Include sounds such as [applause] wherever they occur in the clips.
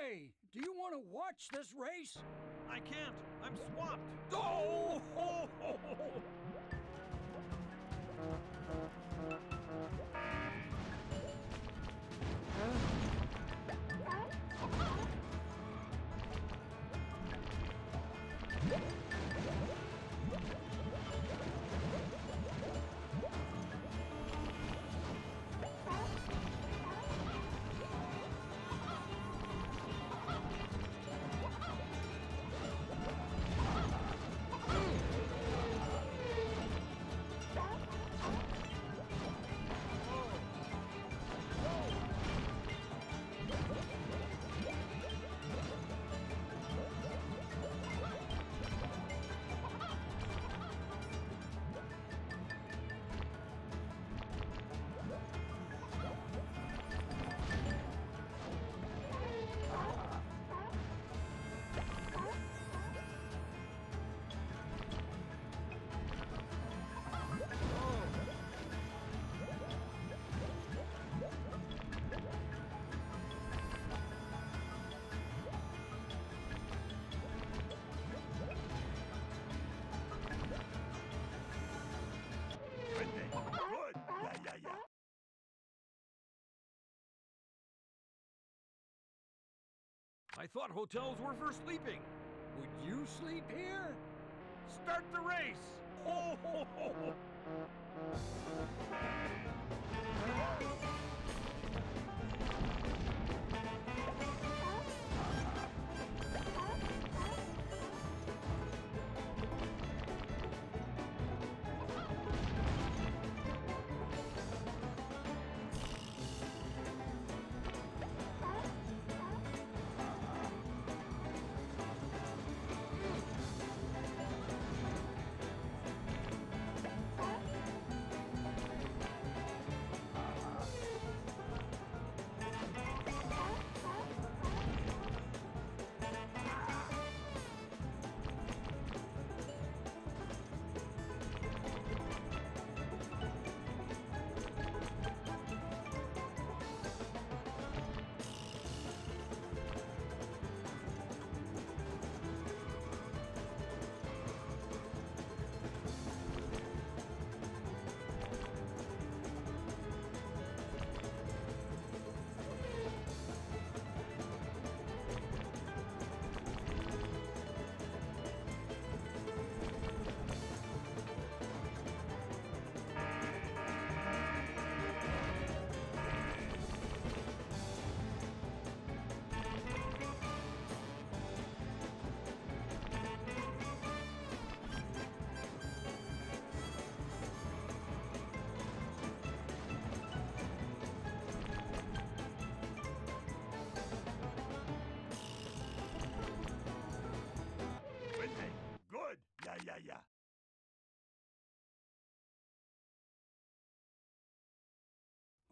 Hey, do you want to watch this race? I can't. I'm swamped. [laughs] Oh! I thought hotels were for sleeping. Would you sleep here? Start the race. Ho, ho, ho,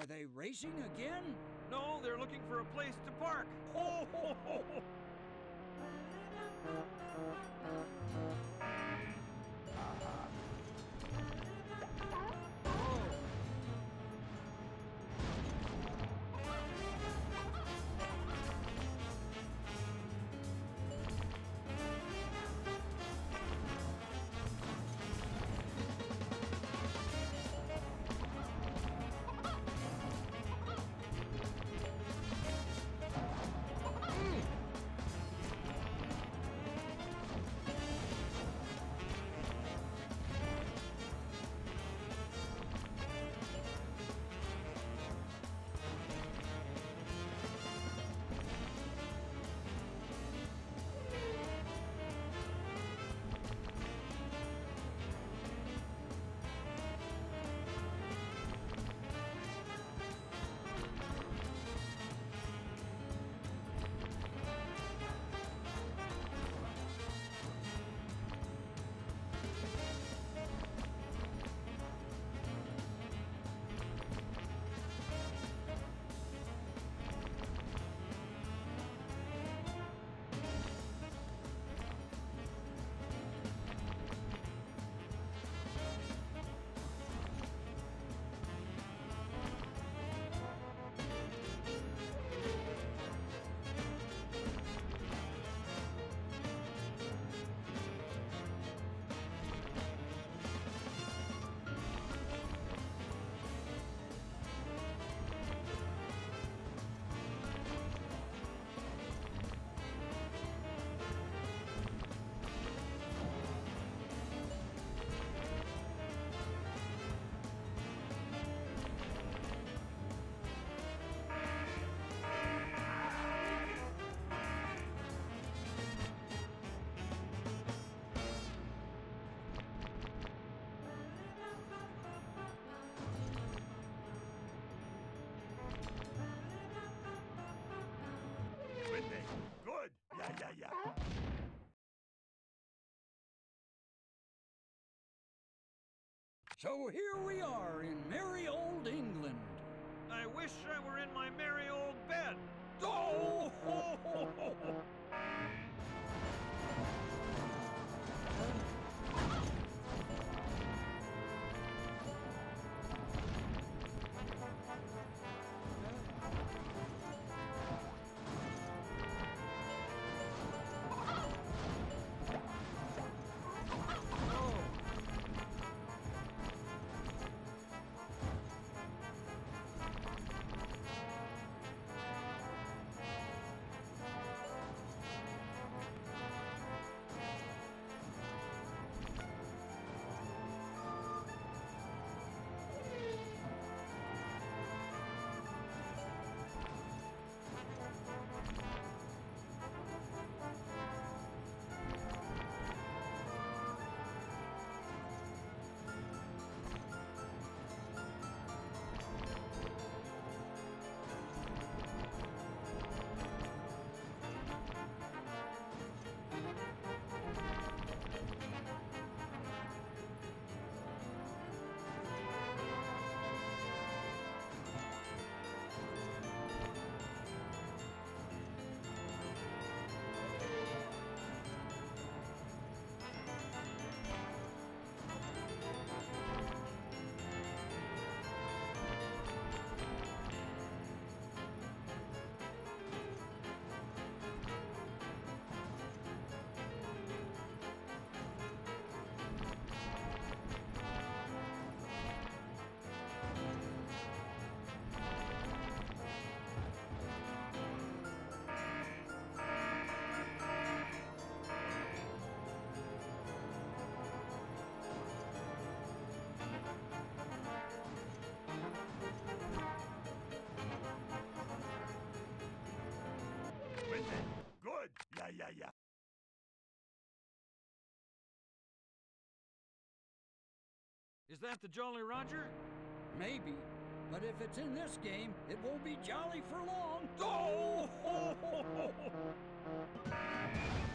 Are they racing again? No, they're looking for a place to park. Ho, ho, ho. Uh -huh. So here we are in merry old England. I wish I were in my merry old bed. Oh! Is that the Jolly Roger? Maybe. But if it's in this game, it won't be jolly for long. Oh! [laughs] [laughs]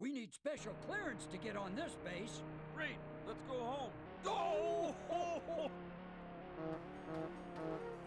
We need special clearance to get on this base. Great. Let's go home. Oh! [laughs]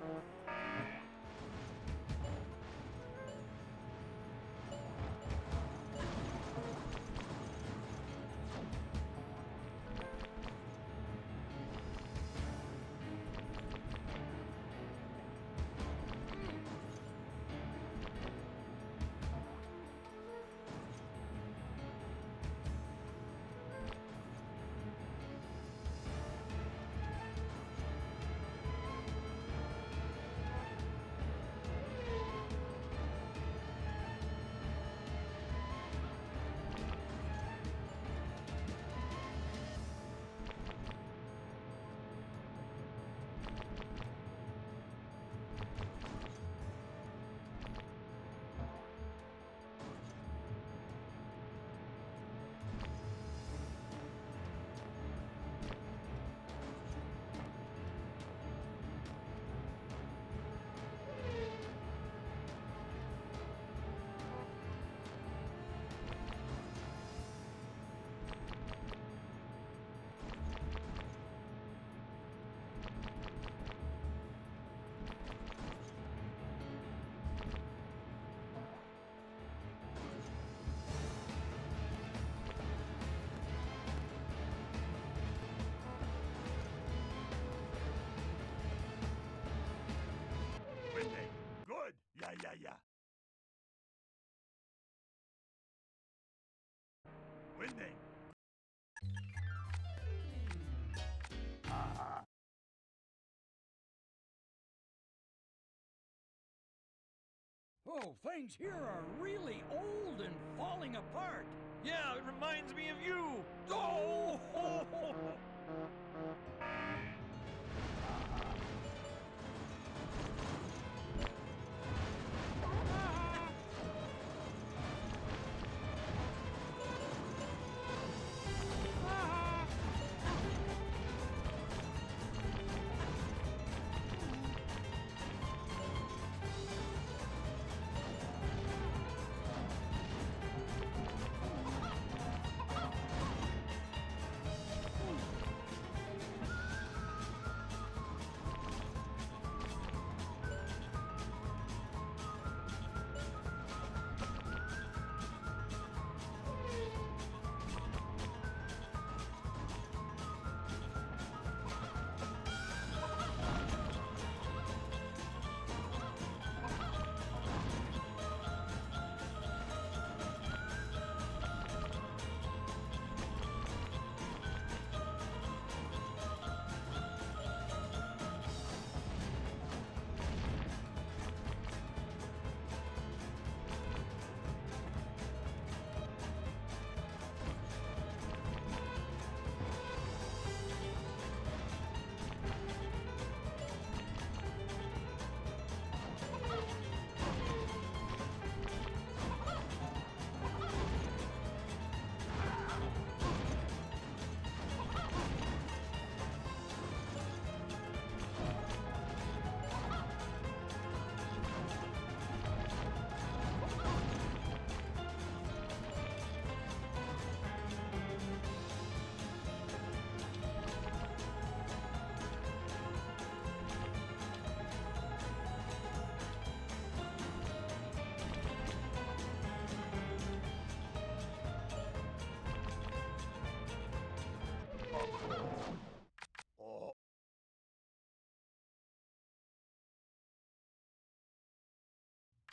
Oh, things here are really old and falling apart. Yeah, it reminds me of you. Oh!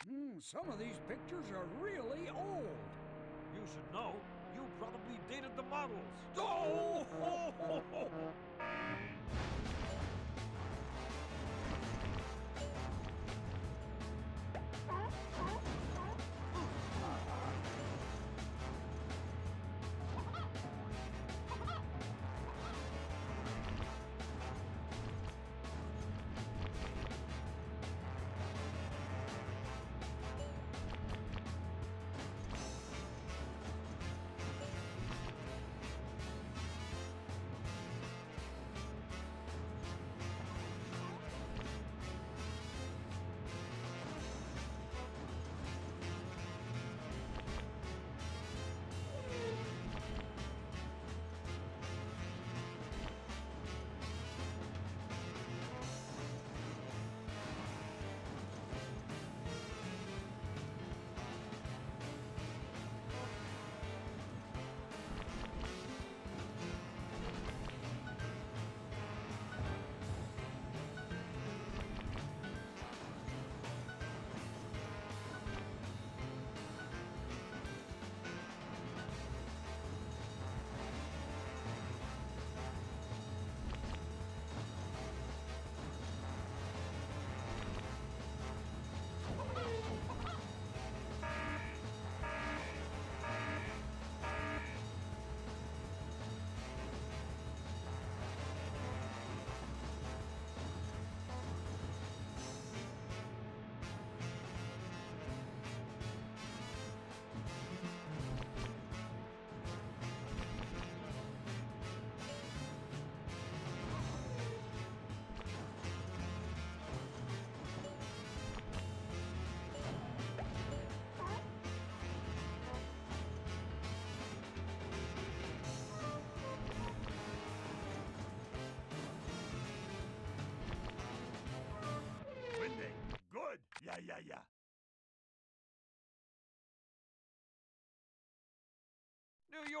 Hmm, some of these pictures are really old. You should know. You probably dated the models. [laughs] Oh! Windy.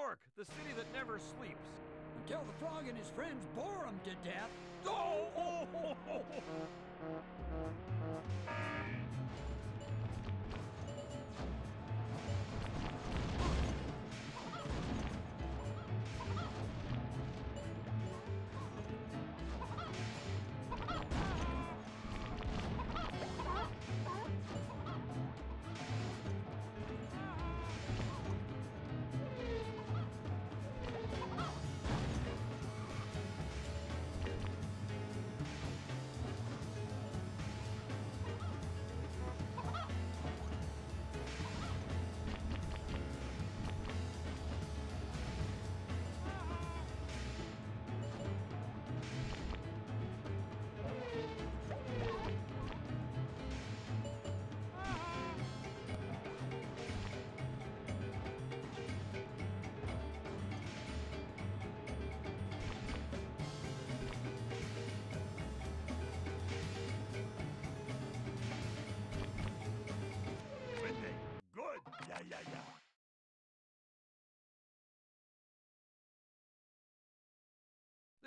York, the city that never sleeps. Until the frog and his friends bore him to death. Oh! [laughs]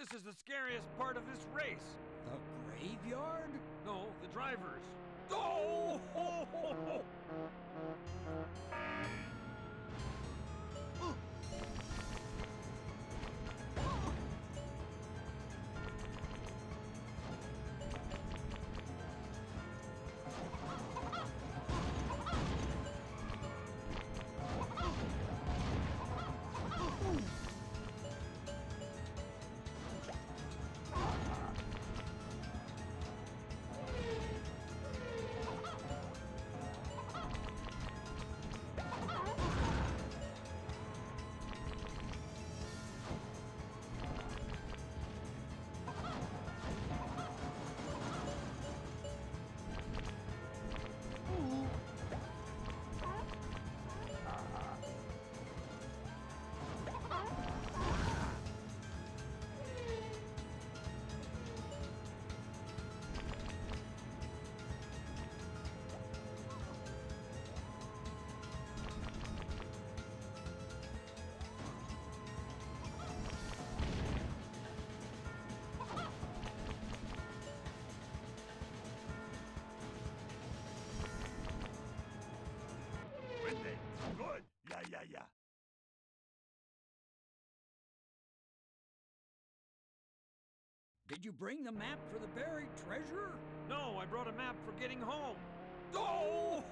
This is the scariest part of this race. The graveyard? No, the drivers. Oh! [laughs] Did you bring the map for the buried treasure? No, I brought a map for getting home. Oh!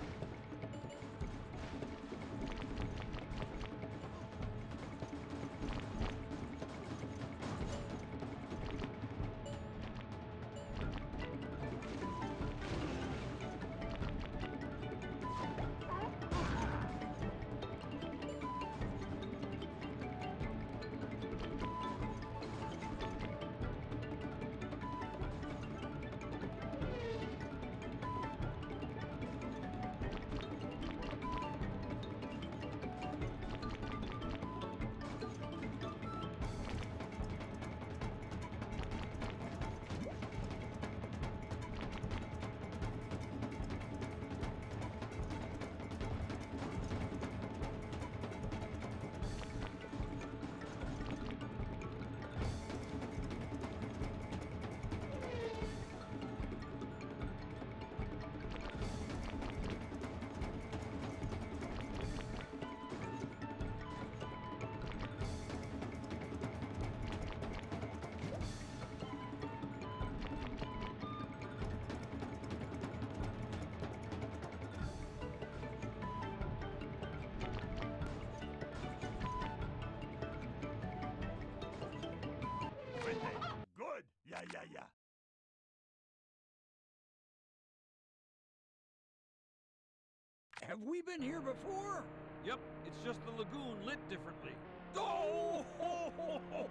[laughs] Have we been here before? Yep, it's just the lagoon lit differently. Oh! Ho, ho, ho.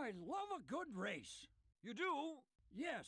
I love a good race. You do? Yes,